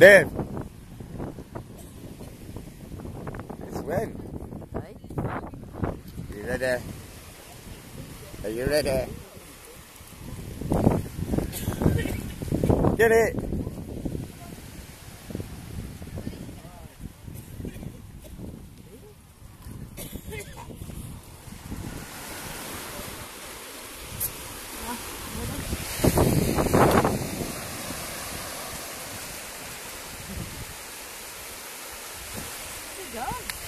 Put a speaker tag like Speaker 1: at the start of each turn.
Speaker 1: Dave. Swing. You ready? Are you ready? Get it. good.